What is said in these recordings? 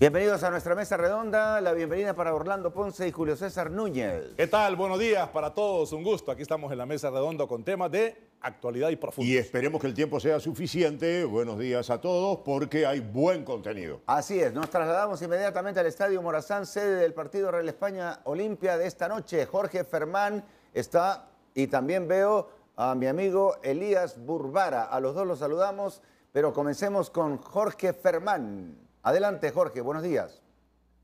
Bienvenidos a nuestra mesa redonda. La bienvenida para Orlando Ponce y Julio César Núñez. ¿Qué tal? Buenos días para todos. Un gusto. Aquí estamos en la mesa redonda con temas de actualidad y profundo. Y esperemos que el tiempo sea suficiente. Buenos días a todos porque hay buen contenido. Así es. Nos trasladamos inmediatamente al Estadio Morazán, sede del partido Real España Olimpia de esta noche. Jorge Fermán está y también veo a mi amigo Elías Burbara. A los dos los saludamos, pero comencemos con Jorge Fermán. Adelante, Jorge, buenos días.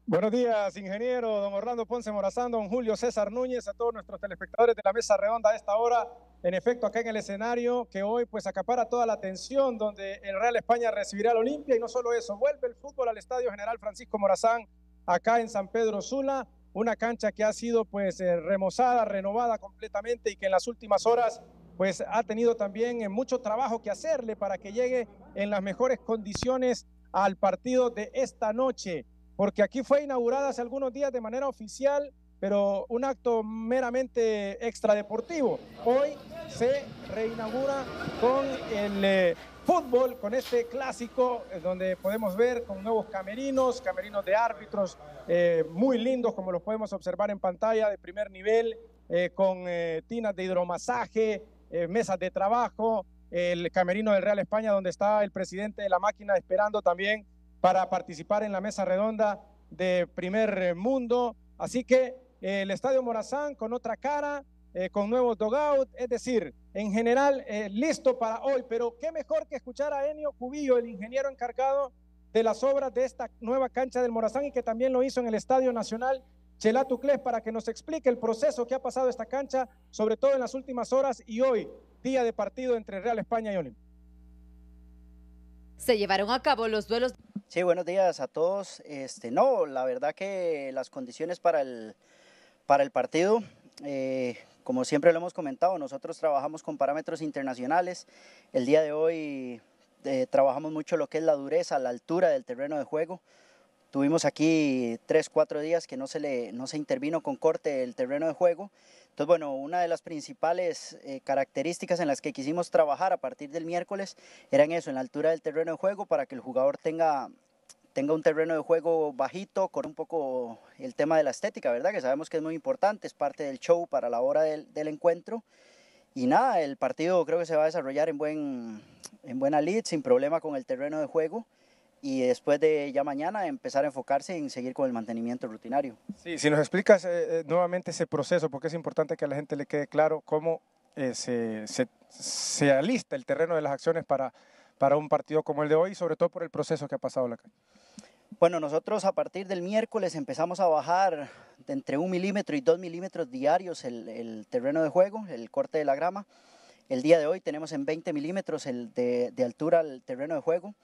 Buenos días, ingeniero, don Orlando Ponce Morazán, don Julio César Núñez, a todos nuestros telespectadores de la mesa redonda a esta hora. En efecto, acá en el escenario que hoy pues acapara toda la atención, donde el Real España recibirá al Olimpia y no solo eso, vuelve el fútbol al Estadio General Francisco Morazán, acá en San Pedro Sula, una cancha que ha sido pues eh, remozada, renovada completamente y que en las últimas horas pues ha tenido también eh, mucho trabajo que hacerle para que llegue en las mejores condiciones al partido de esta noche, porque aquí fue inaugurada hace algunos días de manera oficial, pero un acto meramente extradeportivo. Hoy se reinaugura con el eh, fútbol, con este clásico, eh, donde podemos ver con nuevos camerinos, camerinos de árbitros eh, muy lindos, como los podemos observar en pantalla, de primer nivel, con tinas de hidromasaje, mesas de trabajo, el camerino del Real España, donde está el presidente de la máquina esperando también para participar en la mesa redonda de primer mundo. Así que eh, el Estadio Morazán con otra cara, eh, con nuevos dogout, es decir, en general eh, listo para hoy. Pero qué mejor que escuchar a Enio Cubillo, el ingeniero encargado de las obras de esta nueva cancha del Morazán y que también lo hizo en el Estadio Nacional Chelatucles para que nos explique el proceso que ha pasado esta cancha, sobre todo en las últimas horas y hoy, día de partido entre Real España y Olimpia. Se llevaron a cabo los duelos. Sí, buenos días a todos. Este, no, la verdad que las condiciones para el, para el partido, eh, como siempre lo hemos comentado, nosotros trabajamos con parámetros internacionales. El día de hoy eh, trabajamos mucho lo que es la dureza, la altura del terreno de juego. Tuvimos aquí tres, cuatro días que no se, le, no se intervino con corte el terreno de juego. Entonces, bueno, una de las principales eh, características en las que quisimos trabajar a partir del miércoles eran eso, en la altura del terreno de juego para que el jugador tenga, tenga un terreno de juego bajito, con un poco el tema de la estética, ¿verdad? Que sabemos que es muy importante, es parte del show para la hora del, del encuentro. Y nada, el partido creo que se va a desarrollar en, buen, en buena lead, sin problema con el terreno de juego y después de ya mañana empezar a enfocarse en seguir con el mantenimiento rutinario. Sí, si nos explicas eh, eh, nuevamente ese proceso, porque es importante que a la gente le quede claro cómo eh, se, se, se, alista el terreno de las acciones para, para un partido como el de hoy, sobre todo por el proceso que ha pasado la calle. Bueno, nosotros a partir del miércoles empezamos a bajar de entre un milímetro y dos milímetros diarios el, el terreno de juego, el corte de la grama. El día de hoy tenemos en 20 milímetros el de, de altura el terreno de juego.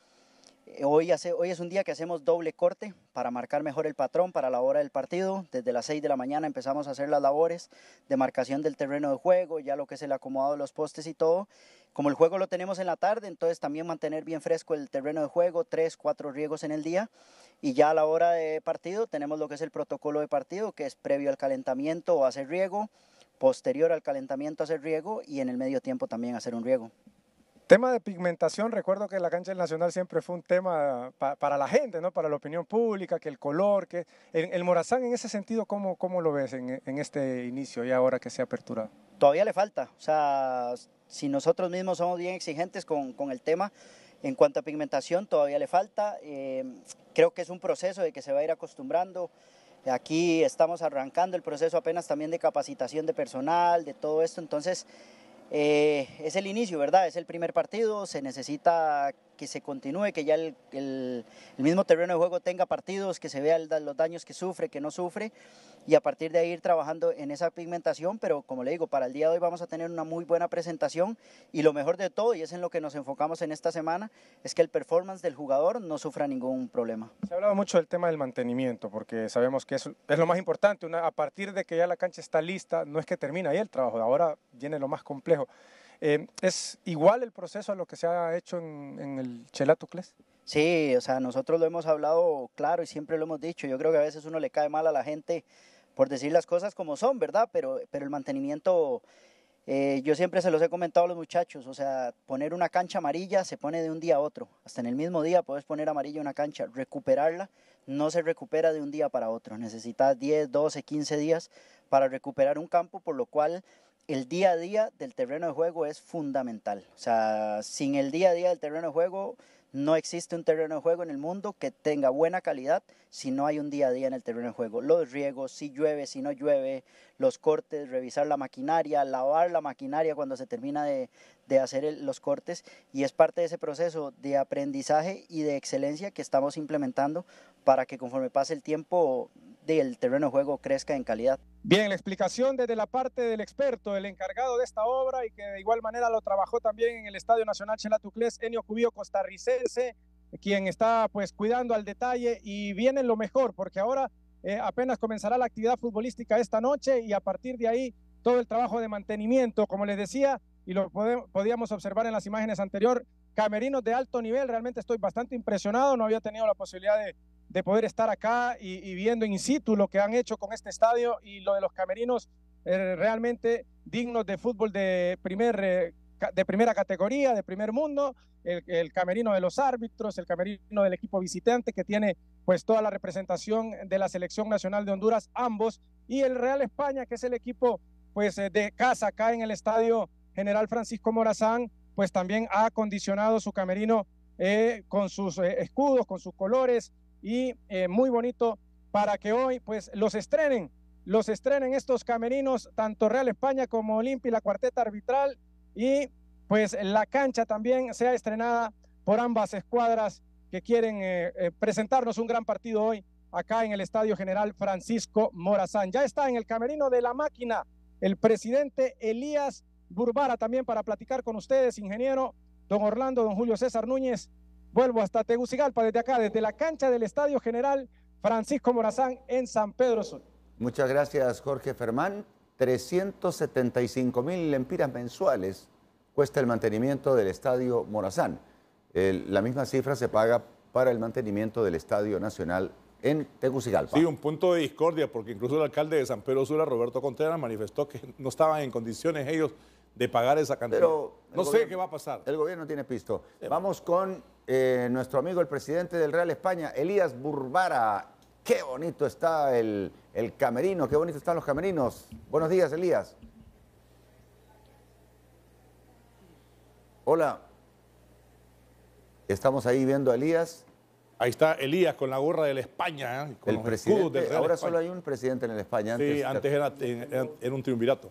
Eh, hoy, hace, hoy es un día que hacemos doble corte para marcar mejor el patrón para la hora del partido. Desde las 6 de la mañana empezamos a hacer las labores de marcación del terreno de juego, ya lo que es el acomodado de los postes y todo. Como el juego lo tenemos en la tarde, entonces también mantener bien fresco el terreno de juego, tres, cuatro riegos en el día. Y ya a la hora de partido tenemos lo que es el protocolo de partido, que es previo al calentamiento o hacer riego, posterior al calentamiento hacer riego y en el medio tiempo también hacer un riego. Tema de pigmentación, recuerdo que la cancha del Nacional siempre fue un tema pa, para la gente, ¿no? para la opinión pública, que el color, que el, Morazán en ese sentido, ¿cómo, cómo lo ves en, en, este inicio y ahora que se ha aperturado? Todavía le falta, o sea, si nosotros mismos somos bien exigentes con, con el tema, en cuanto a pigmentación todavía le falta, eh, creo que es un proceso de que se va a ir acostumbrando. Aquí estamos arrancando el proceso apenas también de capacitación de personal, de todo esto, entonces eh, es el inicio, ¿verdad? Es el primer partido, se necesita que se continúe, que ya el, el, el mismo terreno de juego tenga partidos, que se vea el, los daños que sufre, que no sufre, y a partir de ahí ir trabajando en esa pigmentación, pero como le digo, para el día de hoy vamos a tener una muy buena presentación y lo mejor de todo, y es en lo que nos enfocamos en esta semana, es que el performance del jugador no sufra ningún problema. Se ha hablado mucho del tema del mantenimiento, porque sabemos que es, es lo más importante, una, a partir de que ya la cancha está lista, no es que termina ahí el trabajo, ahora viene lo más complejo. Eh, ¿Es igual el proceso a lo que se ha hecho en, el Chelatucles? Sí, o sea, nosotros lo hemos hablado claro y siempre lo hemos dicho. Yo creo que a veces uno le cae mal a la gente por decir las cosas como son, ¿verdad? Pero, pero el mantenimiento Eh, yo siempre se los he comentado a los muchachos, o sea, poner una cancha amarilla se pone de un día a otro. Hasta en el mismo día puedes poner amarilla una cancha, recuperarla no se recupera de un día para otro. Necesitas 10, 12, 15 días para recuperar un campo, por lo cual el día a día del terreno de juego es fundamental. O sea, sin el día a día del terreno de juego no existe un terreno de juego en el mundo que tenga buena calidad si no hay un día a día en el terreno de juego. Los riegos, si llueve, si no llueve, los cortes, revisar la maquinaria, lavar la maquinaria cuando se termina de, hacer los cortes y es parte de ese proceso de aprendizaje y de excelencia que estamos implementando para que conforme pase el tiempo del terreno de juego crezca en calidad. Bien, la explicación desde la parte del experto, el encargado de esta obra y que de igual manera lo trabajó también en el Estadio Nacional Chelatuclés, Enio Cubío costarricense, quien está pues cuidando al detalle y viene lo mejor porque ahora eh, apenas comenzará la actividad futbolística esta noche y a partir de ahí todo el trabajo de mantenimiento, como les decía, y lo podíamos observar en las imágenes anteriores, camerinos de alto nivel, realmente estoy bastante impresionado, no había tenido la posibilidad de de poder estar acá y, viendo in situ lo que han hecho con este estadio y lo de los camerinos eh, realmente dignos de fútbol de, primer, eh, de primera categoría, de primer mundo, el, camerino de los árbitros, el camerino del equipo visitante que tiene pues toda la representación de la selección nacional de Honduras, ambos, y el Real España, que es el equipo pues eh, de casa acá en el estadio General Francisco Morazán, pues también ha acondicionado su camerino con sus escudos, con sus colores, y eh, muy bonito para que hoy pues los estrenen, los estrenen estos camerinos, tanto Real España como Olimpia y la cuarteta arbitral y pues la cancha también sea estrenada por ambas escuadras que quieren eh, eh, presentarnos un gran partido hoy acá en el Estadio General Francisco Morazán. Ya está en el camerino de la máquina el presidente Elías Burbara también para platicar con ustedes, ingeniero, don Orlando, don Julio César Núñez, Vuelvo hasta Tegucigalpa, desde acá, desde la cancha del Estadio General Francisco Morazán en San Pedro Sur. Muchas gracias, Jorge Fermán. 375 mil lempiras mensuales cuesta el mantenimiento del Estadio Morazán. la misma cifra se paga para el mantenimiento del Estadio Nacional en Tegucigalpa. Sí, un punto de discordia, porque incluso el alcalde de San Pedro Sula, Roberto Contreras, manifestó que no estaban en condiciones ellos de pagar esa cantidad. Pero no sé qué va a pasar. El gobierno tiene pisto. Vamos con eh, nuestro amigo el presidente del Real España, Elías Burbara. Qué bonito está el, el camerino, qué bonito están los camerinos. Buenos días, Elías. Hola. Estamos ahí viendo a Elías. Ahí está Elías con la gorra de la España, ¿eh? con el presidente, Ahora solo hay un presidente en el España. Antes, sí, antes era, era un triunvirato.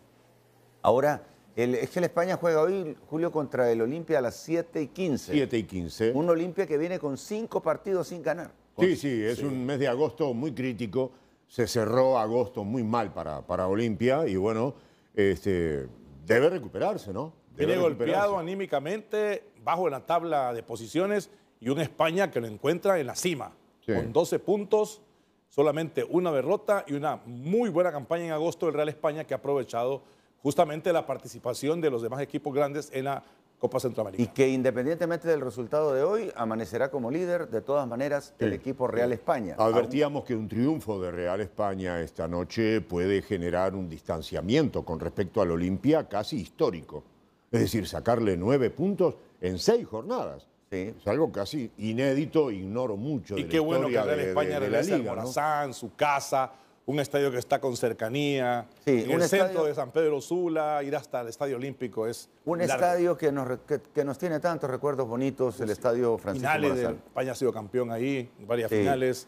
Ahora es que el España juega hoy, Julio, contra el Olimpia a las 7 y 15. 7 y 15. Un Olimpia que viene con cinco partidos sin ganar. Sí, sí, es un mes de agosto muy crítico. Se cerró agosto muy mal para, para Olimpia y bueno, este, debe recuperarse, ¿no? viene golpeado anímicamente, bajo en la tabla de posiciones y una España que lo encuentra en la cima, con 12 puntos, solamente una derrota y una muy buena campaña en agosto del Real España que ha aprovechado justamente la participación de los demás equipos grandes en la Copa Centroamericana. Y que independientemente del resultado de hoy, amanecerá como líder de todas maneras el equipo Real España. Advertíamos que un triunfo de Real España esta noche puede generar un distanciamiento con respecto al Olimpia casi histórico. Es decir, sacarle nueve puntos en seis jornadas. Sí. Es algo casi inédito, ignoro mucho. Y qué bueno que Real España regrese al Morazán, su casa, un estadio que está con cercanía, en el centro de San Pedro Sula, ir hasta el Estadio Olímpico es Un estadio que nos, que, nos, tiene tantos recuerdos bonitos, el Estadio Francisco Finales de España ha sido campeón ahí, varias finales.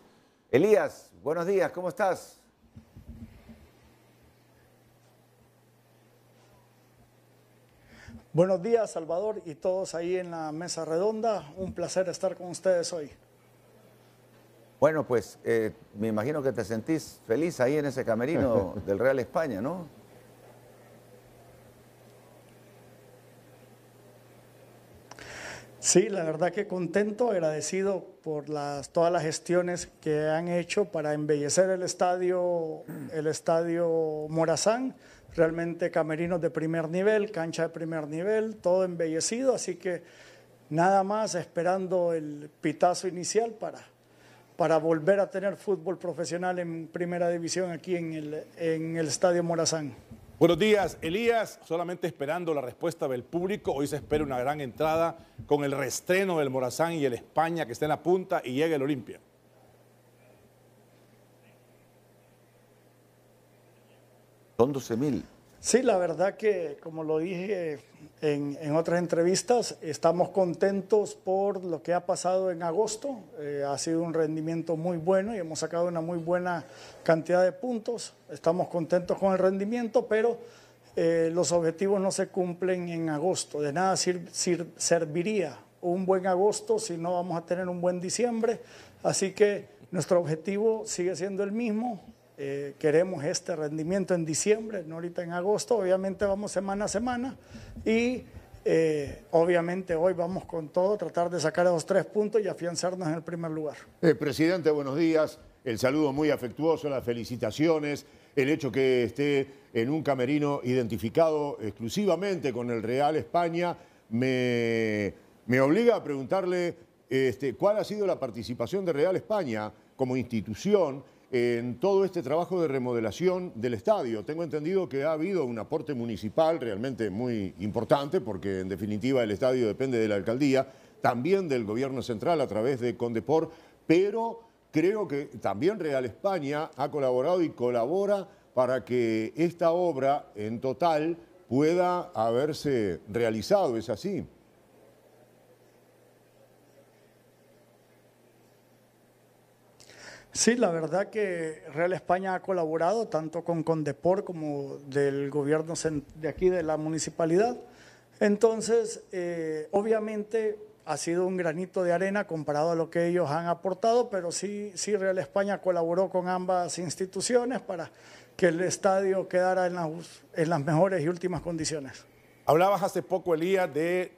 Elías, buenos días, ¿cómo estás? Buenos días, Salvador, y todos ahí en la mesa redonda. Un placer estar con ustedes hoy. Bueno, pues eh, me imagino que te sentís feliz ahí en ese camerino del Real España, ¿no? Sí, la verdad que contento, agradecido por las, todas las gestiones que han hecho para embellecer el estadio, el estadio Morazán. Realmente camerinos de primer nivel, cancha de primer nivel, todo embellecido, así que nada más esperando el pitazo inicial para para volver a tener fútbol profesional en primera división aquí en el, en el Estadio Morazán. Buenos días, Elías. Solamente esperando la respuesta del público. Hoy se espera una gran entrada con el restreno del Morazán y el España que está en la punta y llega el Olimpia. Son 12 mil. Sí, la verdad que, como lo dije en, otras entrevistas, estamos contentos por lo que ha pasado en agosto. Eh, ha sido un rendimiento muy bueno y hemos sacado una muy buena cantidad de puntos. Estamos contentos con el rendimiento, pero eh, los objetivos no se cumplen en agosto. De nada serviría un buen agosto si no vamos a tener un buen diciembre. Así que nuestro objetivo sigue siendo el mismo, eh, queremos este rendimiento en diciembre, no ahorita en agosto. Obviamente vamos semana a semana y eh, obviamente hoy vamos con todo, tratar de sacar esos tres puntos y afianzarnos en el primer lugar. Eh, presidente, buenos días. El saludo muy afectuoso, las felicitaciones, el hecho que esté en un camerino identificado exclusivamente con el Real España me, me obliga a preguntarle este, cuál ha sido la participación de Real España como institución en todo este trabajo de remodelación del estadio. Tengo entendido que ha habido un aporte municipal realmente muy importante, porque en definitiva el estadio depende de la alcaldía, también del gobierno central a través de Condepor, pero creo que también Real España ha colaborado y colabora para que esta obra en total pueda haberse realizado, ¿es así? Sí, la verdad que Real España ha colaborado tanto con Condepor como del gobierno de aquí de la municipalidad. Entonces, eh, obviamente ha sido un granito de arena comparado a lo que ellos han aportado, pero sí, sí Real España colaboró con ambas instituciones para que el estadio quedara en las, mejores y últimas condiciones. Hablabas hace poco, Elías, de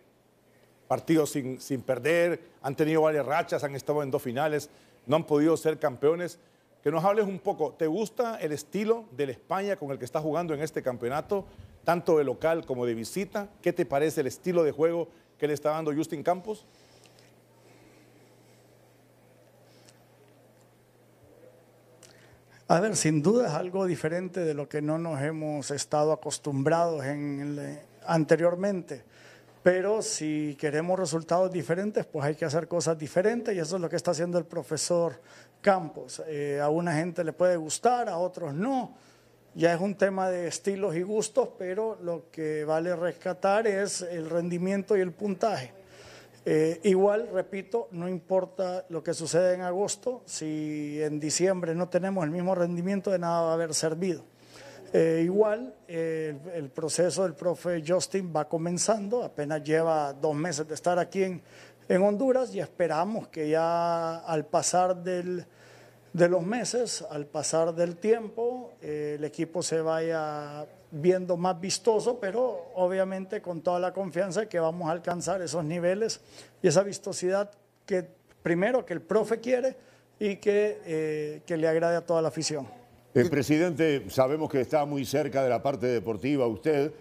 partidos sin perder, han tenido varias rachas, han estado en dos finales no han podido ser campeones. Que nos hables un poco, ¿te gusta el estilo del España con el que está jugando en este campeonato, tanto de local como de visita? ¿Qué te parece el estilo de juego que le está dando Justin Campos? A ver, sin duda es algo diferente de lo que no nos hemos estado acostumbrados en anteriormente pero si queremos resultados diferentes, pues hay que hacer cosas diferentes y eso es lo que está haciendo el profesor Campos. Eh, a una gente le puede gustar, a otros no. Ya es un tema de estilos y gustos, pero lo que vale rescatar es el rendimiento y el puntaje. Eh, igual, repito, no importa lo que suceda en agosto, si en diciembre no tenemos el mismo rendimiento, de nada va a haber servido. Eh, igual, el proceso del profe Justin va comenzando, apenas lleva dos meses de estar aquí en, en Honduras y esperamos que ya al pasar del, de los meses, al pasar del tiempo, eh, el equipo se vaya viendo más vistoso, pero obviamente con toda la confianza que vamos a alcanzar esos niveles y esa vistosidad que primero que el profe quiere y que, eh, que le agrade a toda la afición. El presidente, sabemos que está muy cerca de la parte deportiva usted,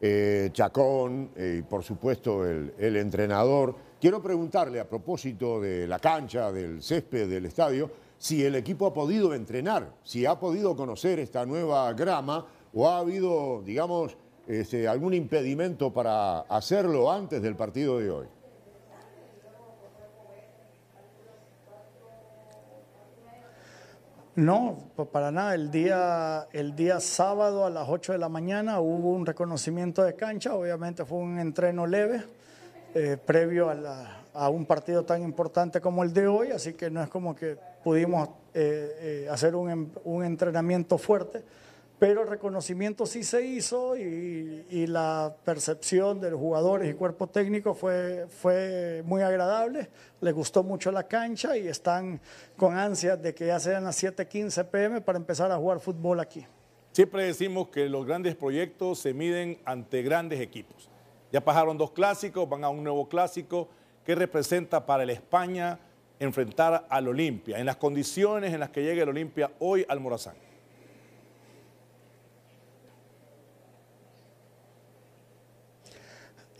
eh, Chacón eh, y por supuesto el, el, entrenador. Quiero preguntarle a propósito de la cancha, del césped, del estadio, si el equipo ha podido entrenar, si ha podido conocer esta nueva grama o ha habido, digamos, este, algún impedimento para hacerlo antes del partido de hoy. No, para nada. El día, el día sábado a las 8 de la mañana hubo un reconocimiento de cancha. Obviamente fue un entreno leve eh, previo a, un partido tan importante como el de hoy, así que no es como que pudimos eh, eh, hacer un, un entrenamiento fuerte pero el reconocimiento sí se hizo y, la percepción de los jugadores y cuerpo técnico fue, fue muy agradable. Les gustó mucho la cancha y están con ansias de que ya sean las 7:15 pm para empezar a jugar fútbol aquí. Siempre decimos que los grandes proyectos se miden ante grandes equipos. Ya pasaron dos clásicos, van a un nuevo clásico. ¿Qué representa para el España enfrentar al Olimpia en las condiciones en las que llegue el Olimpia hoy al Morazán?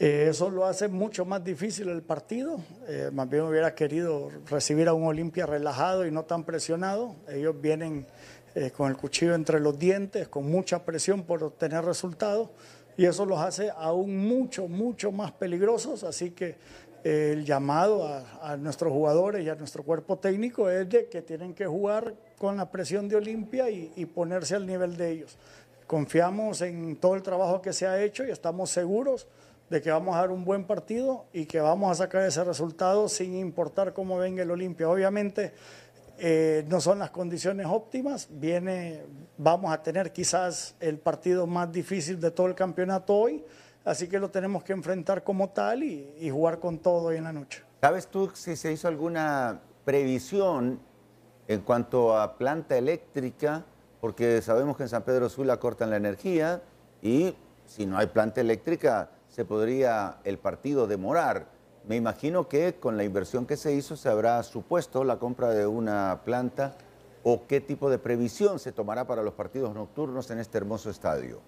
Eh, eso lo hace mucho más difícil el partido. Eh, más bien hubiera querido recibir a un Olimpia relajado y no tan presionado. Ellos vienen eh, con el cuchillo entre los dientes, con mucha presión por obtener resultados y eso los hace aún mucho, mucho más peligrosos. Así que el llamado a, nuestros jugadores y a nuestro cuerpo técnico es de que tienen que jugar con la presión de Olimpia y, y ponerse al nivel de ellos. Confiamos en todo el trabajo que se ha hecho y estamos seguros de que vamos a dar un buen partido y que vamos a sacar ese resultado sin importar cómo venga el Olimpia. Obviamente eh, no son las condiciones óptimas, viene, vamos a tener quizás el partido más difícil de todo el campeonato hoy, así que lo tenemos que enfrentar como tal y, jugar con todo hoy en la noche. ¿Sabes tú si se hizo alguna previsión en cuanto a planta eléctrica? Porque sabemos que en San Pedro Sula cortan la energía y si no hay planta eléctrica se podría el partido demorar. Me imagino que con la inversión que se hizo se habrá supuesto la compra de una planta o qué tipo de previsión se tomará para los partidos nocturnos en este hermoso estadio.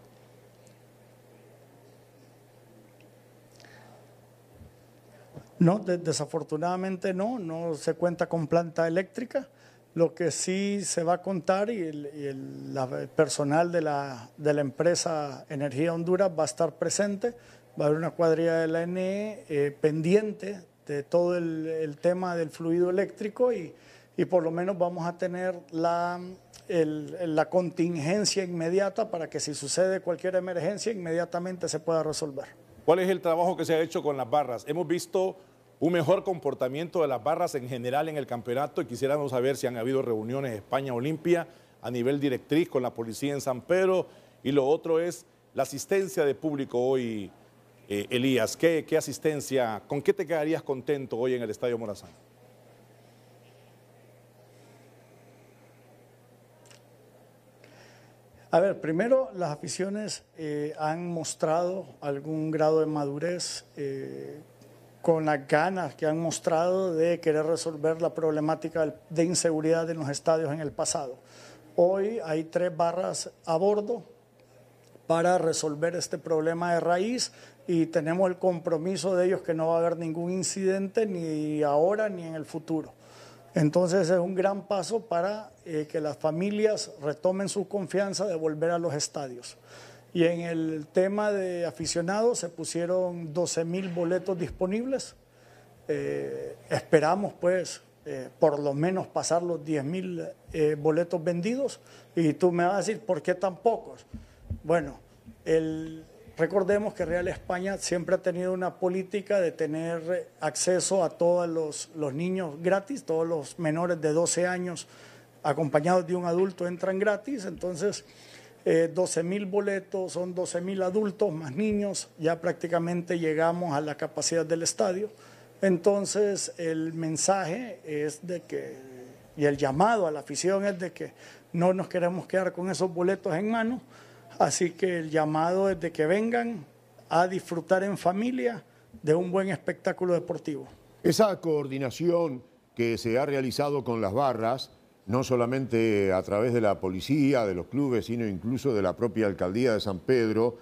No, desafortunadamente no, no se cuenta con planta eléctrica. Lo que sí se va a contar y el, personal de la, de la empresa Energía Honduras va a estar presente va a haber una cuadrilla de la NE eh, pendiente de todo el, tema del fluido eléctrico y, y, por lo menos vamos a tener la, la contingencia inmediata para que si sucede cualquier emergencia inmediatamente se pueda resolver. ¿Cuál es el trabajo que se ha hecho con las barras? Hemos visto un mejor comportamiento de las barras en general en el campeonato y quisiéramos saber si han habido reuniones España Olimpia a nivel directriz con la policía en San Pedro y lo otro es la asistencia de público hoy eh, Elías, ¿qué, asistencia, con qué te quedarías contento hoy en el Estadio Morazán? A ver, primero las aficiones eh, han mostrado algún grado de madurez eh, con las ganas que han mostrado de querer resolver la problemática de inseguridad en los estadios en el pasado. Hoy hay tres barras a bordo para resolver este problema de raíz y tenemos el compromiso de ellos que no va a haber ningún incidente ni ahora ni en el futuro. Entonces es un gran paso para eh, que las familias retomen su confianza de volver a los estadios. Y en el tema de aficionados se pusieron 12 mil boletos disponibles. Eh, esperamos pues eh, por lo menos pasar los 10 mil boletos vendidos. Y tú me vas a decir, ¿por qué tan pocos? Bueno, el, Recordemos que Real España siempre ha tenido una política de tener acceso a todos los, niños gratis, todos los menores de 12 años acompañados de un adulto entran gratis, entonces 12 eh, mil boletos, son 12 mil adultos más niños, ya prácticamente llegamos a la capacidad del estadio. Entonces el mensaje es de que, y el llamado a la afición es de que no nos queremos quedar con esos boletos en mano, Así que el llamado es de que vengan a disfrutar en familia de un buen espectáculo deportivo. Esa coordinación que se ha realizado con las barras, no solamente a través de la policía, de los clubes, sino incluso de la propia alcaldía de San Pedro,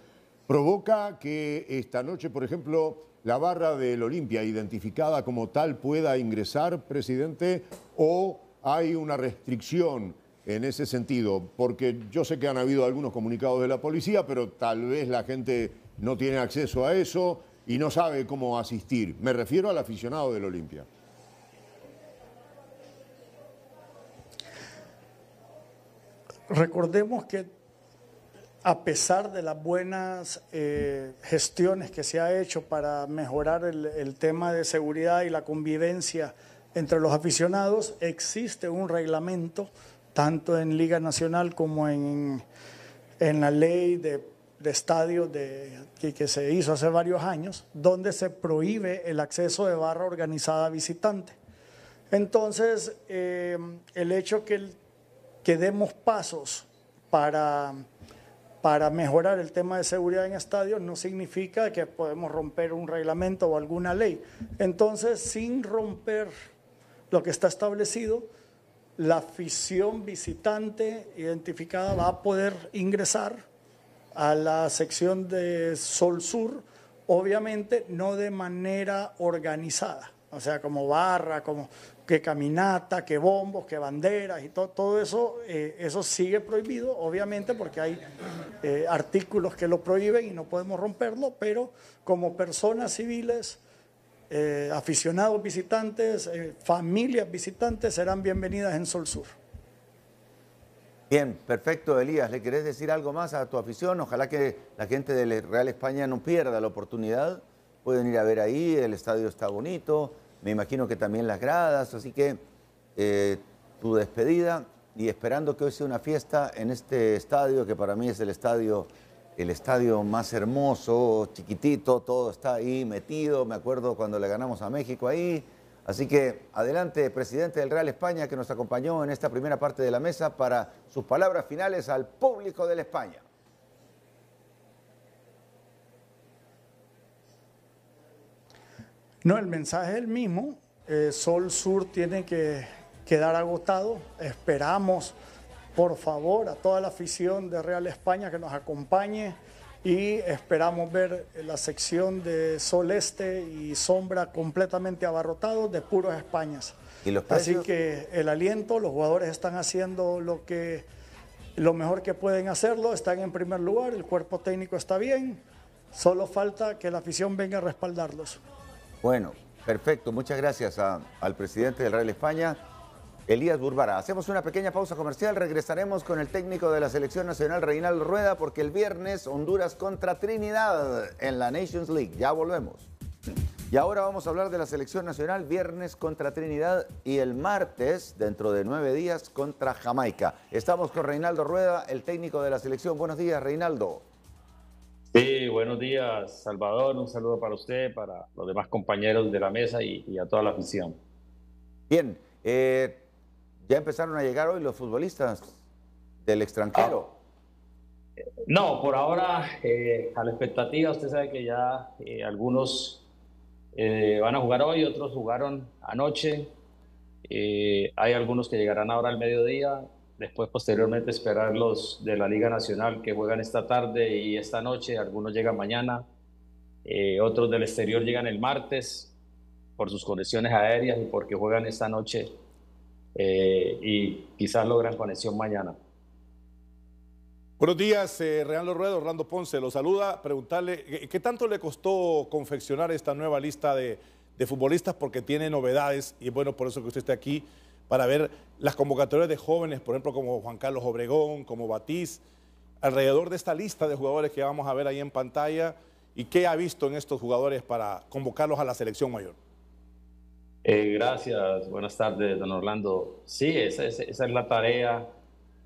provoca que esta noche, por ejemplo, la barra del Olimpia, identificada como tal, pueda ingresar, presidente, o hay una restricción en ese sentido? Porque yo sé que han habido algunos comunicados de la policía, pero tal vez la gente no tiene acceso a eso y no sabe cómo asistir. Me refiero al aficionado del Olimpia. Recordemos que a pesar de las buenas eh, gestiones que se ha hecho para mejorar el tema de seguridad y la convivencia entre los aficionados, existe un reglamento tanto en Liga Nacional como en, en la ley de, estadios de, que, se hizo hace varios años, donde se prohíbe el acceso de barra organizada visitante. Entonces, eh, el hecho que, que demos pasos para, para mejorar el tema de seguridad en estadios no significa que podemos romper un reglamento o alguna ley. Entonces, sin romper lo que está establecido, la afición visitante identificada va a poder ingresar a la sección de Sol Sur obviamente no de manera organizada, o sea, como barra, como que caminata, que bombos, que banderas y todo, eso, eh, eso sigue prohibido, obviamente, porque hay eh, artículos que lo prohíben y no podemos romperlo, pero como personas civiles, eh, aficionados visitantes, familias visitantes serán bienvenidas en Sol Sur. Bien, perfecto, Elías. ¿Le querés decir algo más a tu afición? Ojalá que la gente del Real España no pierda la oportunidad. Pueden ir a ver ahí, el estadio está bonito, me imagino que también las gradas, así que eh, tu despedida y esperando que hoy sea una fiesta en este estadio, que para mí es el estadio, el estadio más hermoso, chiquitito, todo está ahí metido. Me acuerdo cuando le ganamos a México ahí Así que adelante, presidente del Real España, que nos acompañó en esta primera parte de la mesa para sus palabras finales al público de la España. No, el mensaje es el mismo. Eh, Sol Sur tiene que quedar agotado. Esperamos, por favor, a toda la afición de Real España que nos acompañe y esperamos ver la sección de sol este y sombra completamente abarrotados de puros Españas. Así que el aliento, los jugadores están haciendo lo que lo mejor que pueden hacerlo, están en primer lugar, el cuerpo técnico está bien, solo falta que la afición venga a respaldarlos. Bueno, perfecto, muchas gracias al presidente del Real España. Elías Burbara. Hacemos una pequeña pausa comercial, regresaremos con el técnico de la Selección Nacional, Reinaldo Rueda, porque el viernes Honduras contra Trinidad en la Nations League. Ya volvemos. Y ahora vamos a hablar de la Selección Nacional, viernes contra Trinidad y el martes, dentro de nueve días, contra Jamaica. Estamos con Reinaldo Rueda, el técnico de la Selección. Buenos días, Reinaldo. Sí, buenos días, Salvador. Un saludo para usted, para los demás compañeros de la mesa y, a toda la afición. Bien, eh, ¿Ya empezaron a llegar hoy los futbolistas del extranjero? No, por ahora eh, a la expectativa, usted sabe que ya eh, algunos eh, van a jugar hoy, otros jugaron anoche, hay algunos que llegarán ahora al mediodía, después posteriormente esperar los de la Liga Nacional que juegan esta tarde y esta noche, algunos llegan mañana, otros del exterior llegan el martes por sus conexiones aéreas y porque juegan esta noche eh, y quizás logran conexión mañana. Buenos días, eh, Real Rueda, Orlando Ponce, lo saluda. Preguntarle, ¿qué tanto le costó confeccionar esta nueva lista de, futbolistas? Porque tiene novedades y bueno por eso que usted esté aquí para ver las convocatorias de jóvenes, por ejemplo, como Juan Carlos Obregón, como Batiz, alrededor de esta lista de jugadores que vamos a ver ahí en pantalla y qué ha visto en estos jugadores para convocarlos a la selección mayor. Eh, gracias, buenas tardes, don Orlando. Sí, esa, es la tarea,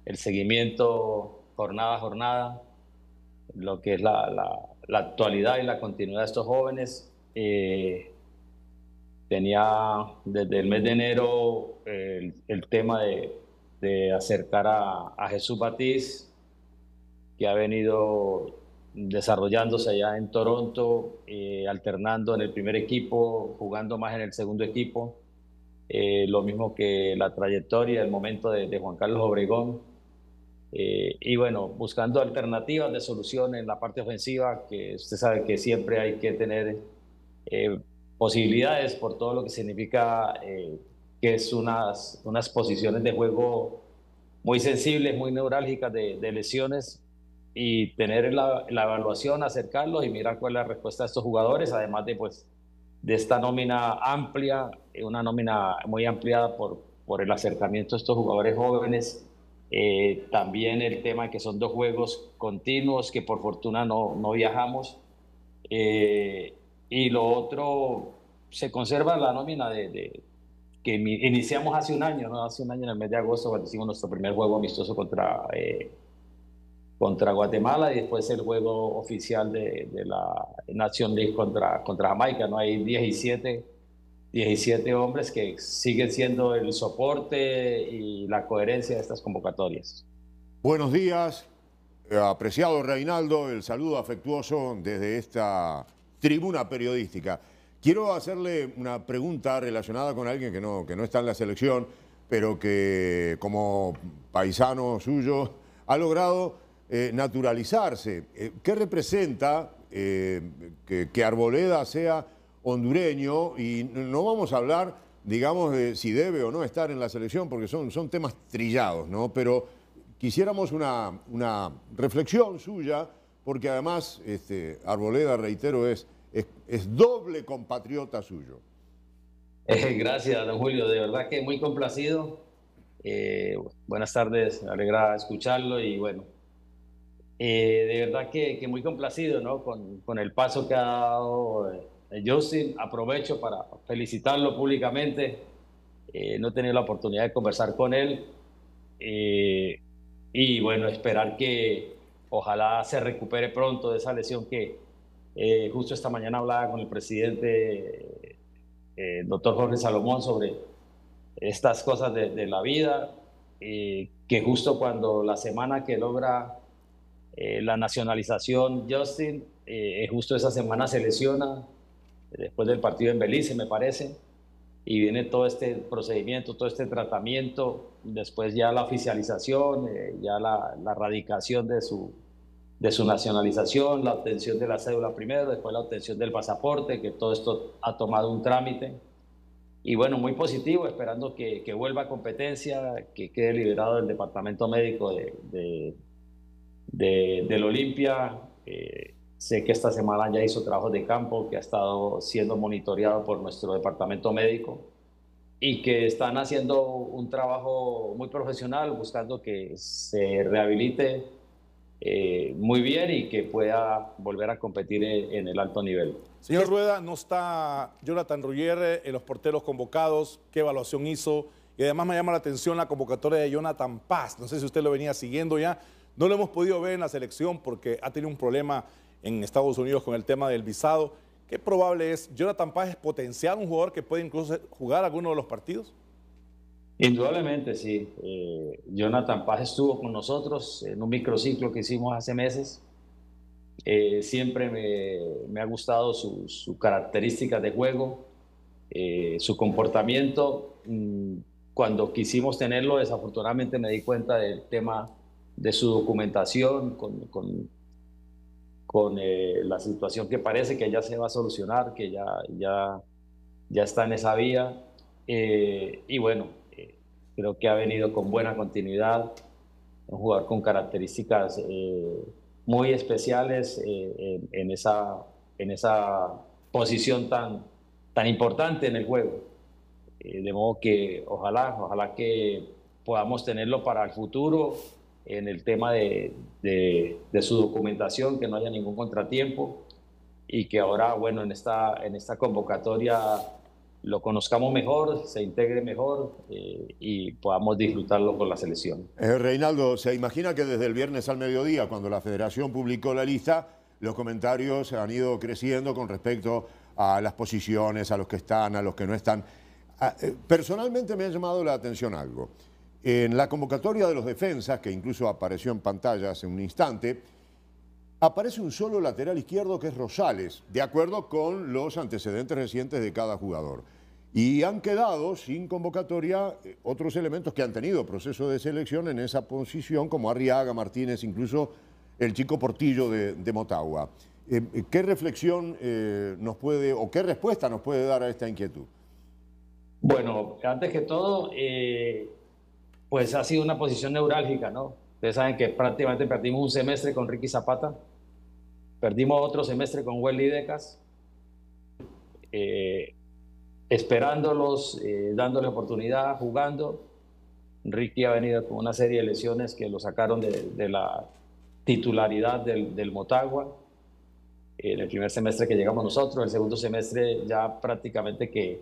el seguimiento jornada a jornada, lo que es la, actualidad y la continuidad de estos jóvenes. Eh, tenía desde el mes de enero el, tema de, acercar a, a Jesús Batiz, que ha venido desarrollándose allá en Toronto, eh, alternando en el primer equipo, jugando más en el segundo equipo. Eh, lo mismo que la trayectoria, el momento de, Juan Carlos Obregón. Eh, y bueno, buscando alternativas de solución en la parte ofensiva, que usted sabe que siempre hay que tener posibilidades por todo lo que significa que es unas, unas posiciones de juego muy sensibles, muy neurálgicas de, de lesiones y tener la, la, evaluación, acercarlos y mirar cuál es la respuesta de estos jugadores, además de, pues, de esta nómina amplia, una nómina muy ampliada por, por el acercamiento de estos jugadores jóvenes. Eh, también el tema de que son dos juegos continuos que por fortuna no, no viajamos. Eh, y lo otro, se conserva la nómina de, de, que iniciamos hace un año, ¿no? hace un año en el mes de agosto cuando hicimos nuestro primer juego amistoso contra eh, contra Guatemala y después el juego oficial de, la Nation League contra, contra Jamaica. ¿no? Hay 17, 17 hombres que siguen siendo el soporte y la coherencia de estas convocatorias. Buenos días, eh, apreciado Reinaldo, el saludo afectuoso desde esta tribuna periodística. Quiero hacerle una pregunta relacionada con alguien que no, que no está en la selección, pero que como paisano suyo ha logrado eh, naturalizarse. Eh, ¿Qué representa eh, que, Arboleda sea hondureño y no vamos a hablar, digamos, de si debe o no estar en la selección, porque son, son temas trillados, ¿no? Pero quisiéramos una, una reflexión suya, porque además este, Arboleda, reitero, es, es, doble compatriota suyo. Gracias, don Julio. De verdad que muy complacido. Buenas tardes, alegra escucharlo y bueno, eh, de verdad que, muy complacido ¿no? con, con, el paso que ha dado eh, Justin. Aprovecho para felicitarlo públicamente. Eh, no he tenido la oportunidad de conversar con él. y bueno, esperar que ojalá se recupere pronto de esa lesión que justo esta mañana hablaba con el presidente, doctor Jorge Salomón, sobre estas cosas de, de la vida. que justo cuando la semana que logra eh, la nacionalización, Justin, eh, justo esa semana se lesiona, después del partido en Belice, me parece, y viene todo este procedimiento, todo este tratamiento, después ya la oficialización, eh, ya la, radicación de su, de su nacionalización, la obtención de la cédula primero, después la obtención del pasaporte, que todo esto ha tomado un trámite. Y bueno, muy positivo, esperando que, que vuelva a competencia, que quede liberado del departamento médico de de, del Olimpia. Eh, sé que esta semana ya hizo trabajos de campo, que ha estado siendo monitoreado por nuestro departamento médico y que están haciendo un trabajo muy profesional, buscando que se rehabilite eh, muy bien y que pueda volver a competir en, el alto nivel. Señor Rueda, no está Jonathan Ruggier eh, en los porteros convocados, ¿qué evaluación hizo? Y además me llama la atención la convocatoria de Jonathan Paz, no sé si usted lo venía siguiendo ya, no lo hemos podido ver en la selección porque ha tenido un problema en Estados Unidos con el tema del visado. ¿Qué probable es? ¿Jonathan Paz es potencial un jugador que puede incluso jugar alguno de los partidos? Indudablemente, sí. Eh, Jonathan Paz estuvo con nosotros en un microciclo que hicimos hace meses. Eh, siempre me, ha gustado su, su característica de juego, eh, su comportamiento. Mm, cuando quisimos tenerlo, desafortunadamente me di cuenta del tema de su documentación, con, con, con eh, la situación que parece que ya se va a solucionar, que ya, ya, ya está en esa vía. Eh, y bueno, eh, creo que ha venido con buena continuidad, un jugador con características muy especiales en, en, esa, en esa posición tan, tan importante en el juego. de modo que ojalá, ojalá que podamos tenerlo para el futuro en el tema de, de, su documentación, que no haya ningún contratiempo y que ahora, bueno, en esta, en esta convocatoria lo conozcamos mejor, se integre mejor eh, y podamos disfrutarlo con la selección. Eh, Reinaldo, ¿se imagina que desde el viernes al mediodía, cuando la federación publicó la lista, los comentarios han ido creciendo con respecto a las posiciones, a los que están, a los que no están? Ah, eh, personalmente me ha llamado la atención algo. En la convocatoria de los defensas, que incluso apareció en pantalla hace un instante, aparece un solo lateral izquierdo que es Rosales, de acuerdo con los antecedentes recientes de cada jugador. Y han quedado sin convocatoria eh, otros elementos que han tenido proceso de selección en esa posición, como Arriaga, Martínez, incluso el chico Portillo de, Motagua. Eh, eh, ¿Qué reflexión nos puede, o qué respuesta nos puede dar a esta inquietud? Bueno, antes que todo, pues ha sido una posición neurálgica, ¿no? Ustedes saben que prácticamente perdimos un semestre con Ricky Zapata, perdimos otro semestre con Welly Decas, eh, esperándolos, eh, dándole oportunidad, jugando. Ricky ha venido con una serie de lesiones que lo sacaron de, la titularidad del, Motagua. En el primer semestre que llegamos nosotros, el segundo semestre ya prácticamente que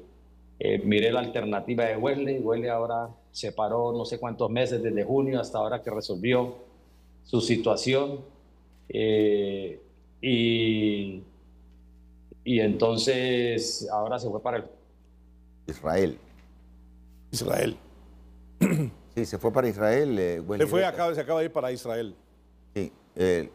eh, miré la alternativa de Wesley. Wesley ahora se paró no sé cuántos meses, desde junio hasta ahora que resolvió su situación. Eh, y, y entonces ahora se fue para el... Israel. Israel. Sí, se fue para Israel. Eh, se fue, acaba, se acaba de ir para Israel. Sí. es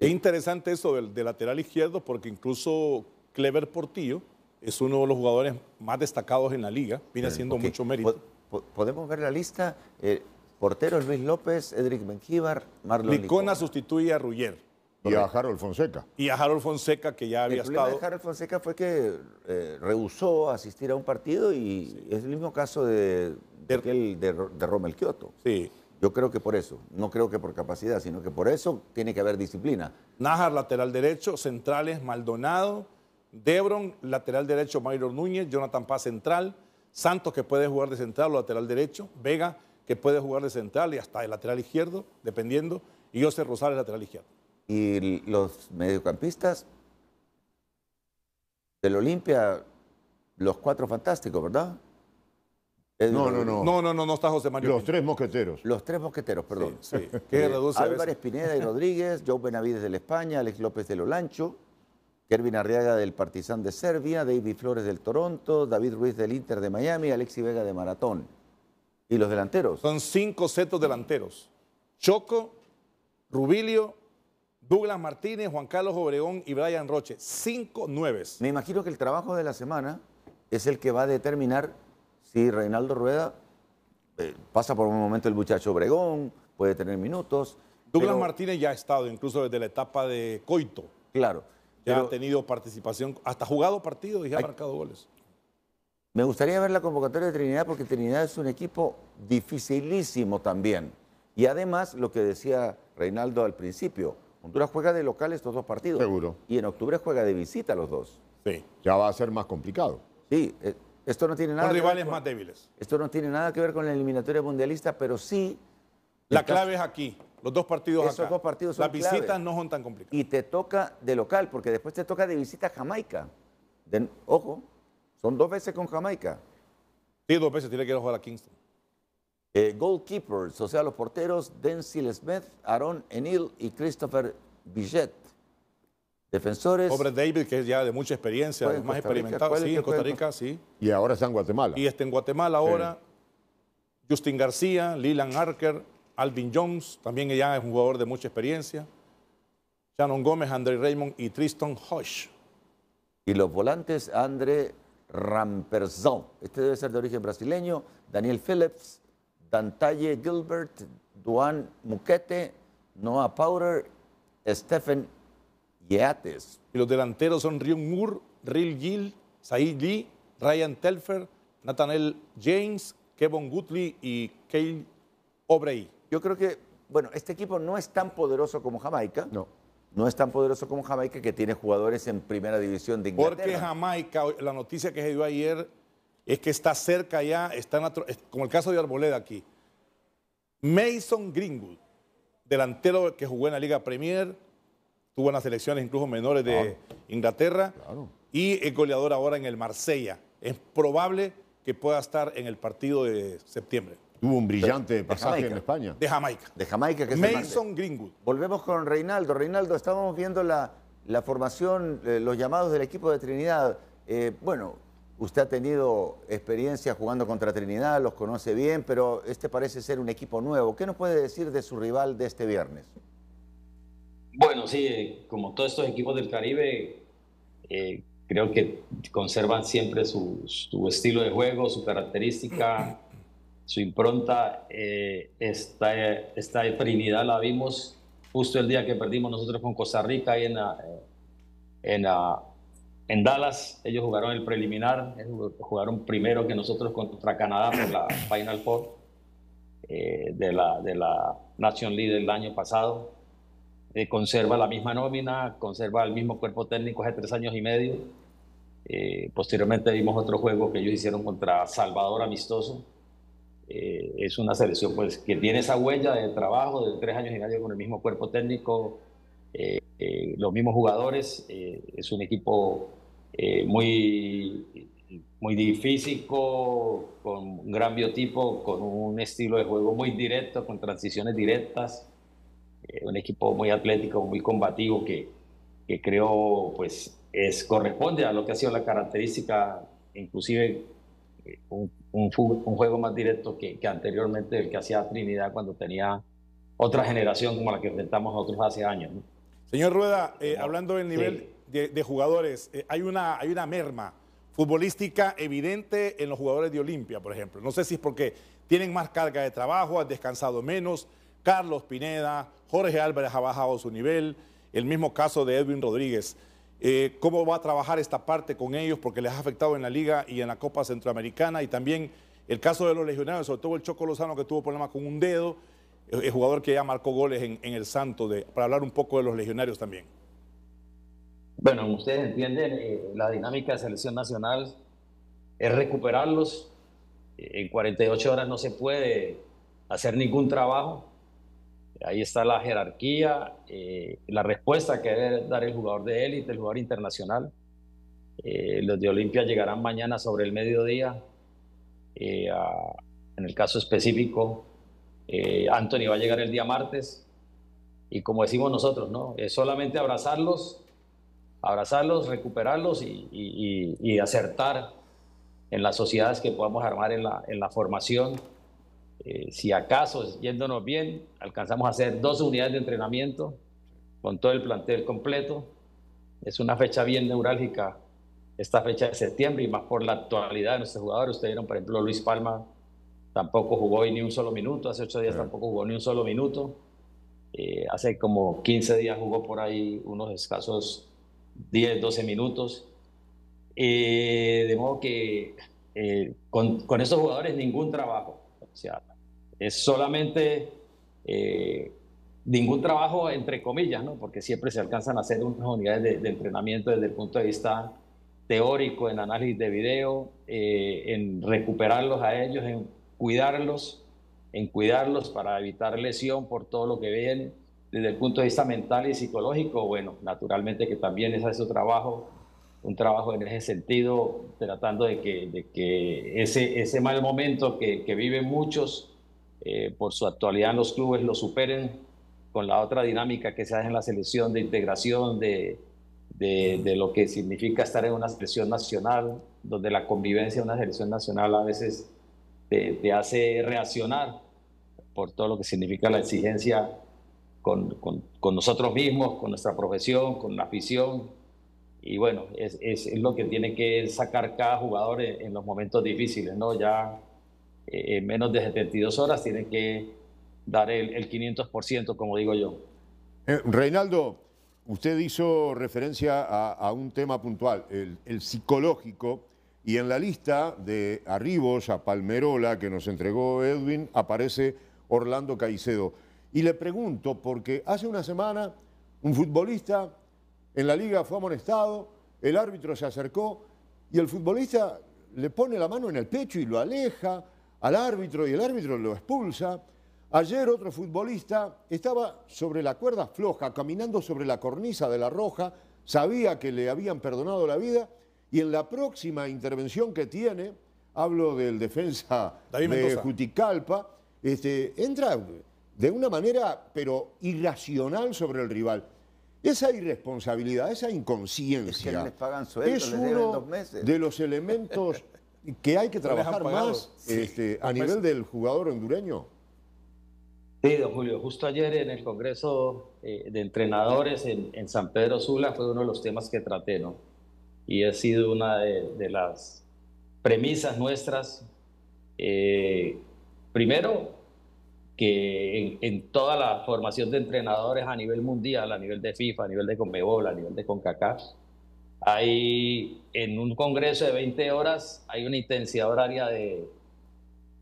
interesante eso del, del, lateral izquierdo porque incluso Clever Portillo es uno de los jugadores más destacados en la liga, viene haciendo mucho mérito podemos ver la lista. Eh, portero Luis López, Edric Benjíbar, Marlon Licona. sustituye a Ruggier. Y a Harold Fonseca. Y a Harold Fonseca, que ya había el problema estado. de Harold Fonseca fue que eh, rehusó asistir a un partido y es el mismo caso de, de, aquel de, de Rommel Kioto. Sí. Yo creo que por eso, no creo que por capacidad, sino que por eso tiene que haber disciplina. Nájar, lateral derecho, centrales, Maldonado, Debron, lateral derecho, Mayro Núñez, Jonathan Paz, central, Santos, que puede jugar de central o lateral derecho, Vega, que puede jugar de central y hasta de lateral izquierdo, dependiendo, y José Rosales, lateral izquierdo. Y los mediocampistas del Olimpia, los cuatro fantásticos, ¿verdad? No, no, no. No, no, no, no está José Mario. Los Pinto. tres mosqueteros. Los tres mosqueteros, perdón. Sí, sí. Que reduce a Álvarez veces. Pineda y Rodríguez, Joe Benavides del España, Alex López del Olancho, Kervin Arriaga del Partizan de Serbia, David Flores del Toronto, David Ruiz del Inter de Miami, Alexi Vega de Maratón. ¿Y los delanteros? Son cinco setos delanteros. Choco, Rubilio, Douglas Martínez, Juan Carlos Obregón y Brian Roche. Cinco nueves. Me imagino que el trabajo de la semana es el que va a determinar si Reinaldo Rueda eh, pasa por un momento el muchacho Obregón, puede tener minutos. Douglas pero- Martínez ya ha estado incluso desde la etapa de Coito. Claro. Ya pero ha tenido participación, hasta jugado partidos y ya ha marcado goles. Me gustaría ver la convocatoria de Trinidad porque Trinidad es un equipo dificilísimo también. Y además, lo que decía Reinaldo al principio, Honduras juega de local estos dos partidos. Seguro. Y en octubre juega de visita los dos. Sí. Ya va a ser más complicado. Sí, eh, esto no tiene nada Son que ver rivales con- más débiles. Esto no tiene nada que ver con la eliminatoria mundialista, pero sí. La caso- clave es aquí, los dos partidos Esos acá. dos partidos son Las visitas no son tan complicadas. Y te toca de local, porque después te toca de visita a Jamaica. De- ojo, son dos veces con Jamaica. Sí, dos veces tiene que ir a jugar a Kingston. Eh, goalkeepers, o sea, los porteros Denzil Smith, Aaron Enil y Christopher Billet. Defensores. Pobre David, que es ya de mucha experiencia, ¿Juega de en más Costa Rica? experimentado. ¿Cuál es Sí, en Costa Rica, sí. Y ahora está en Guatemala. Y está en Guatemala ahora. Justin García, Leland Arker, Alvin Jones, también ya es un jugador de mucha experiencia. Shannon Gómez, Andre Raymond y Tristan Hodge. Y los volantes, André Ramperzón. Este debe ser de origen brasileño. Daniel Phillips, Dantalle Gilbert, Duan Muquete, Noah Powder, Stephen Yates. Y los delanteros son Rion Moore, Ril Gill, Said Lee, Ryan Telfer, Nathaniel James, Kevin Goodley y Kyle Obrey. Yo creo que, bueno, este equipo no es tan poderoso como Jamaica. No. No es tan poderoso como Jamaica que tiene jugadores en primera división de Inglaterra. Porque Jamaica, la noticia que se dio ayer es que está cerca ya, está en otro- es como el caso de Arboleda aquí. Mason Greenwood, delantero que jugó en la Liga Premier, tuvo en las selecciones incluso menores de Inglaterra Claro. y es goleador ahora en el Marsella. Es probable que pueda estar en el partido de septiembre Tuvo un brillante pasaje Jamaica. en España. de Jamaica. De Jamaica, que es el. Mason Greenwood. Volvemos con Reinaldo. Reinaldo, estábamos viendo la, la formación, eh, los llamados del equipo de Trinidad. Eh, bueno, usted ha tenido experiencia jugando contra Trinidad, los conoce bien, pero este parece ser un equipo nuevo. ¿Qué nos puede decir de su rival de este viernes? Bueno, sí, eh, como todos estos equipos del Caribe, eh, creo que conservan siempre su, su estilo de juego, su característica, su impronta. Eh, esta, esta la vimos justo el día que perdimos nosotros con Costa Rica ahí en, la- en, la- en Dallas. Ellos jugaron el preliminar, jugaron primero que nosotros contra Canadá por la Final Four eh, de, la, de la Nation League del año pasado eh, conserva la misma nómina, conserva el mismo cuerpo técnico hace tres años y medio. Eh, posteriormente vimos otro juego que ellos hicieron contra Salvador Amistoso. Eh, es una selección pues, que tiene esa huella de trabajo de tres años y medio con el mismo cuerpo técnico, eh, eh, los mismos jugadores. eh, es un equipo eh, muy, muy físico, con un gran biotipo, con un estilo de juego muy directo, con transiciones directas eh, un equipo muy atlético, muy combativo que, que creo pues es, corresponde a lo que ha sido la característica, inclusive un, un, fu- un juego más directo que, que anteriormente el que hacía Trinidad cuando tenía otra generación como la que enfrentamos nosotros hace años. ¿no? Señor Rueda, eh, hablando del Sí. nivel de, de jugadores, eh, hay, una, hay una merma futbolística evidente en los jugadores de Olimpia, por ejemplo. No sé si es porque tienen más carga de trabajo, han descansado menos. Carlos Pineda, Jorge Álvarez ha bajado su nivel. el mismo caso de Edwin Rodríguez. Eh, ¿Cómo va a trabajar esta parte con ellos? Porque les ha afectado en la Liga y en la Copa Centroamericana y también el caso de los legionarios, sobre todo el Choco Lozano que tuvo problemas con un dedo, el jugador que ya marcó goles en, el Santo, de, para hablar un poco de los legionarios también. Bueno, ustedes entienden, eh, la dinámica de selección nacional es recuperarlos. En 48 horas no se puede hacer ningún trabajo. Ahí está la jerarquía, eh, la respuesta que debe dar el jugador de élite, el jugador internacional. Eh, los de Olimpia llegarán mañana sobre el mediodía. en el caso específico, Anthony va a llegar el día martes. Y como decimos nosotros, ¿no? Es solamente abrazarlos abrazarlos, recuperarlos y, acertar en las sociedades que podamos armar en la formación. Eh, si acaso, yéndonos bien, alcanzamos a hacer dos unidades de entrenamiento con todo el plantel completo. Es una fecha bien neurálgica esta fecha de septiembre y más por la actualidad de nuestros jugadores. Ustedes vieron, por ejemplo, Luis Palma tampoco jugó hoy ni un solo minuto, hace ocho días tampoco jugó ni un solo minuto. Eh, hace como 15 días jugó por ahí unos escasos 10, 12 minutos. Eh, de modo que eh, con, con, estos jugadores ningún trabajo. O sea, es solamente eh, ningún trabajo entre comillas, ¿no? porque siempre se alcanzan a hacer unas unidades de, entrenamiento desde el punto de vista teórico, en análisis de video, en recuperarlos a ellos, en cuidarlos, en cuidarlos para evitar lesión por todo lo que viene desde el punto de vista mental y psicológico, bueno, naturalmente que también es ese trabajo, un trabajo en ese sentido, tratando de que, de que ese, ese mal momento que, que viven muchos eh, por su actualidad en los clubes lo superen con la otra dinámica que se hace en la selección de integración, de, de, de, lo que significa estar en una selección nacional, donde la convivencia de una selección nacional a veces te, te hace reaccionar por todo lo que significa la exigencia con, con, nosotros mismos, con nuestra profesión, con la afición. Y bueno, es, es, lo que tiene que sacar cada jugador en, los momentos difíciles, ¿no? Ya eh, en menos de 72 horas tiene que dar el, el 500%, como digo yo. Eh, Reinaldo, usted hizo referencia a, a un tema puntual, el, el, psicológico, y en la lista de arribos a Palmerola que nos entregó Edwin aparece Orlando Caicedo. Y le pregunto, porque hace una semana un futbolista en la liga fue amonestado, el árbitro se acercó y el futbolista le pone la mano en el pecho y lo aleja al árbitro y el árbitro lo expulsa. Ayer otro futbolista estaba sobre la cuerda floja, caminando sobre la cornisa de la roja, sabía que le habían perdonado la vida y en la próxima intervención que tiene, hablo del defensa de Juticalpa, este, entra de una manera, pero irracional sobre el rival. Esa irresponsabilidad, esa inconsciencia, es, uno de los elementos que hay que trabajar más este, a nivel del jugador hondureño. Sí, don Julio, justo ayer en el Congreso eh, de Entrenadores en, San Pedro Sula fue uno de los temas que traté, ¿no? Y ha sido una de, las premisas nuestras. Eh, primero, que en, toda la formación de entrenadores a nivel mundial, a nivel de FIFA, a nivel de Conmebol, a nivel de CONCACAF, hay en un congreso de 20 horas, hay una intensidad horaria de,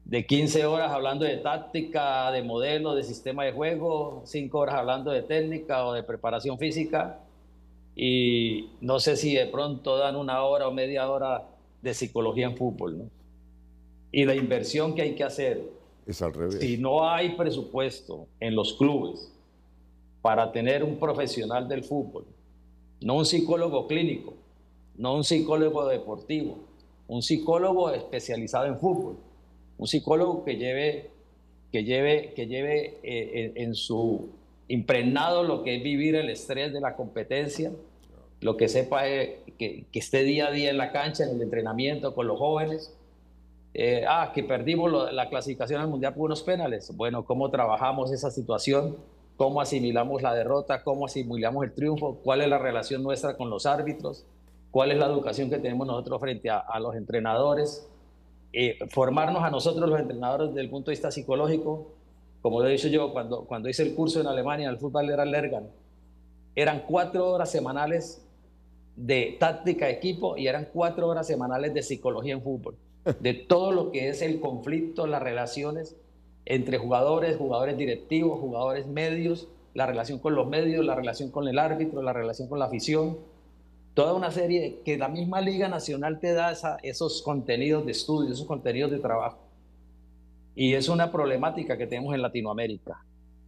de 15 horas hablando de táctica, de modelo, de sistema de juego, 5 horas hablando de técnica o de preparación física, y no sé si de pronto dan una hora o media hora de psicología en fútbol, ¿no? Y la inversión que hay que hacer es al revés. Si no hay presupuesto en los clubes para tener un profesional del fútbol, no un psicólogo clínico, no un psicólogo deportivo, un psicólogo especializado en fútbol, un psicólogo que lleve, que lleve, que lleve eh, en, su impregnado lo que es vivir el estrés de la competencia, lo que sepa eh, que, que esté día a día en la cancha, en el entrenamiento con los jóvenes, eh, ah, que perdimos la clasificación al Mundial por unos penales. Bueno, ¿cómo trabajamos esa situación? ¿Cómo asimilamos la derrota? ¿Cómo asimilamos el triunfo? ¿Cuál es la relación nuestra con los árbitros? ¿Cuál es la educación que tenemos nosotros frente a, los entrenadores? Eh, formarnos a nosotros los entrenadores desde el punto de vista psicológico. Como lo he dicho yo, cuando, cuando hice el curso en Alemania, el fútbol era Lergan. eran cuatro horas semanales de táctica equipo y eran cuatro horas semanales de psicología en fútbol, de todo lo que es el conflicto, las relaciones entre jugadores, jugadores directivos, jugadores medios, la relación con los medios, la relación con el árbitro, la relación con la afición, toda una serie que la misma Liga Nacional te da esos contenidos de estudio, esos contenidos de trabajo. Y es una problemática que tenemos en Latinoamérica.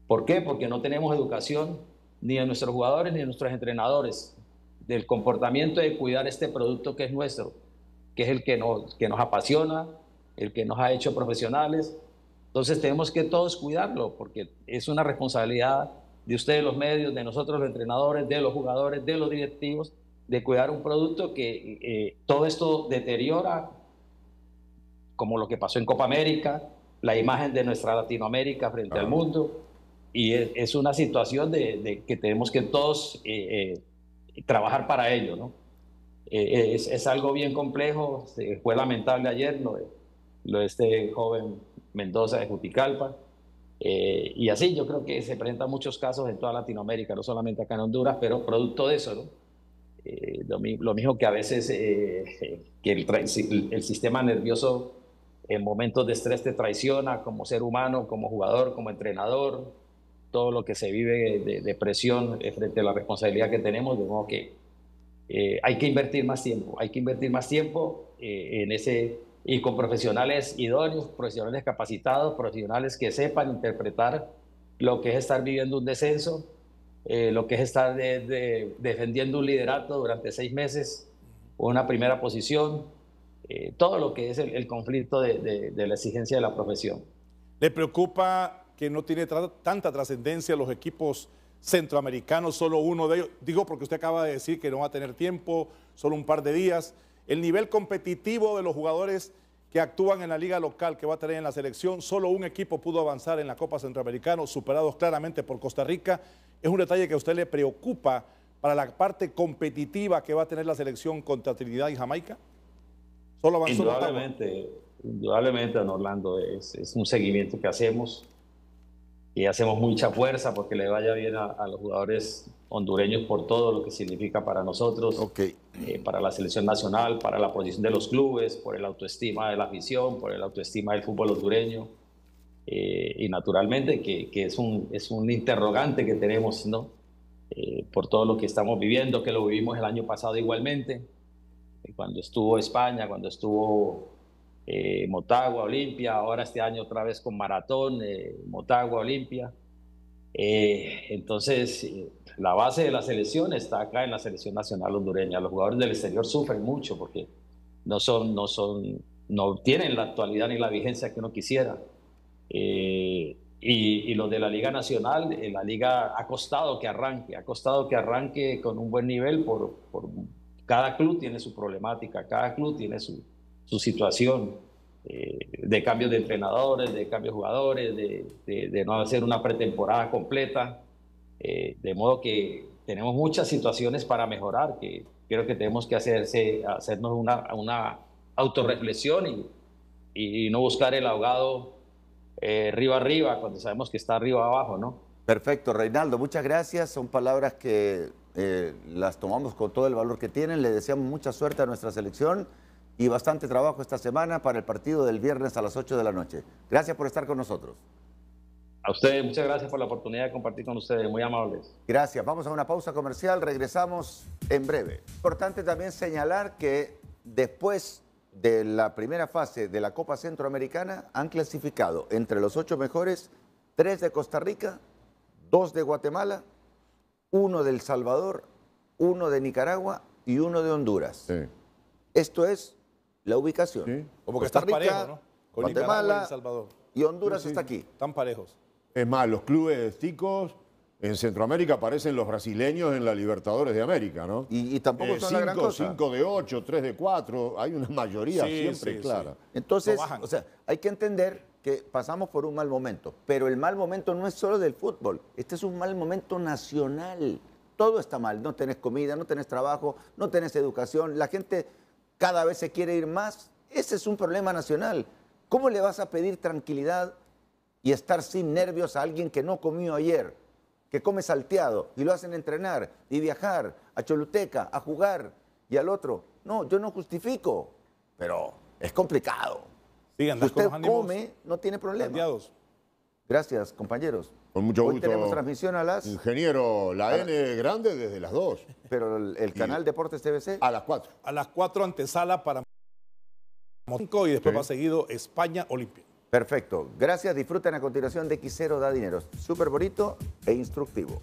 ¿Por qué? Porque no tenemos educación ni de nuestros jugadores ni de nuestros entrenadores del comportamiento de cuidar este producto que es nuestro, que es el que nos, que nos apasiona, el que nos ha hecho profesionales. Entonces tenemos que todos cuidarlo porque es una responsabilidad de ustedes los medios, de nosotros los entrenadores, de los jugadores, de los directivos, de cuidar un producto que eh, todo esto deteriora, como lo que pasó en Copa América, la imagen de nuestra Latinoamérica frente al mundo, y es, una situación de, que tenemos que todos eh, eh, trabajar para ello, ¿no? Es, es, algo bien complejo, fue lamentable ayer lo de, lo de este joven Mendoza de Juticalpa, y así yo creo que se presentan muchos casos en toda Latinoamérica, no solamente acá en Honduras, pero producto de eso. Eh, lo, mismo que a veces eh, que el, el, sistema nervioso en momentos de estrés te traiciona como ser humano, como jugador, como entrenador, todo lo que se vive de, presión eh, frente a la responsabilidad que tenemos, de modo que hay que invertir más tiempo, hay que invertir más tiempo en ese y con profesionales idóneos, profesionales capacitados, profesionales que sepan interpretar lo que es estar viviendo un descenso, eh, lo que es estar defendiendo un liderato durante seis meses una primera posición, eh, todo lo que es el, conflicto de, la exigencia de la profesión. ¿Le preocupa que no tiene tanta trascendencia los equipos centroamericanos, solo uno de ellos? Digo porque usted acaba de decir que no va a tener tiempo, solo un par de días. El nivel competitivo de los jugadores que actúan en la liga local que va a tener en la selección, solo un equipo pudo avanzar en la Copa Centroamericana, superados claramente por Costa Rica. Es un detalle que a usted le preocupa para la parte competitiva que va a tener la selección contra Trinidad y Jamaica? Solo avanzó. Indudablemente, indudablemente, don Orlando, es, es, un seguimiento que hacemos y hacemos mucha fuerza porque le vaya bien a, los jugadores hondureños por todo lo que significa para nosotros, okay. Eh, para la selección nacional, para la posición de los clubes, por el autoestima de la afición, por el autoestima del fútbol hondureño. Eh, y naturalmente que, que, es, un, es un interrogante que tenemos, ¿no? Eh, por todo lo que estamos viviendo, que lo vivimos el año pasado igualmente, eh, cuando estuvo España, cuando estuvo Motagua, Olimpia, ahora este año otra vez con Maratón, Motagua, Olimpia. entonces, la base de la selección está acá en la selección nacional hondureña. Los jugadores del exterior sufren mucho porque no son, no son, no tienen la actualidad ni la vigencia que uno quisiera. Eh, y, y, los de la Liga Nacional, eh, la Liga ha costado que arranque, ha costado que arranque con un buen nivel, por cada club tiene su problemática, cada club tiene su, su situación eh, de cambios de entrenadores, de cambios de jugadores, de, de, no hacer una pretemporada completa, de modo que tenemos muchas situaciones para mejorar, que creo que tenemos que hacerse, hacernos una, una autorreflexión y, y no buscar el ahogado eh, arriba arriba cuando sabemos que está arriba abajo, ¿no? Perfecto, Reinaldo, muchas gracias. Son palabras que eh, las tomamos con todo el valor que tienen. Le deseamos mucha suerte a nuestra selección y bastante trabajo esta semana para el partido del viernes a las 8 de la noche. Gracias por estar con nosotros. A ustedes, muchas gracias por la oportunidad de compartir con ustedes, muy amables. Gracias, vamos a una pausa comercial, regresamos en breve. Importante también señalar que después de la primera fase de la Copa Centroamericana han clasificado entre los ocho mejores tres de Costa Rica, dos de Guatemala, uno de El Salvador, uno de Nicaragua y uno de Honduras. Esto es la ubicación. Como que está parejo, ¿no? Guatemala y, Salvador. y Honduras está aquí. Están parejos. Es más, los clubes ticos en Centroamérica aparecen los brasileños en la Libertadores de América, ¿no? Y, tampoco eh, son cinco, la gran cosa. 5 de 8, 3 de 4, hay una mayoría siempre clara. Entonces, o sea, hay que entender que pasamos por un mal momento, pero el mal momento no es solo del fútbol, este es un mal momento nacional. Todo está mal, no tenés comida, no tenés trabajo, no tenés educación, la gente cada vez se quiere ir más. Ese es un problema nacional. ¿Cómo le vas a pedir tranquilidad y estar sin nervios a alguien que no comió ayer? que come salteado y lo hacen entrenar y viajar a Choluteca a jugar y al otro. No, yo no justifico, pero es complicado. Sí, Si usted come, no tiene problema. Gracias, compañeros. Con mucho Hoy gusto. tenemos transmisión a las, Ingeniero, la N grande desde las 2 pero el, el canal Deportes TVC. a las 4. A las 4 antesala para 5 y después Sí. va seguido España Olimpia. Perfecto. Gracias. Disfruten a continuación de X0 da dinero. Súper bonito e instructivo.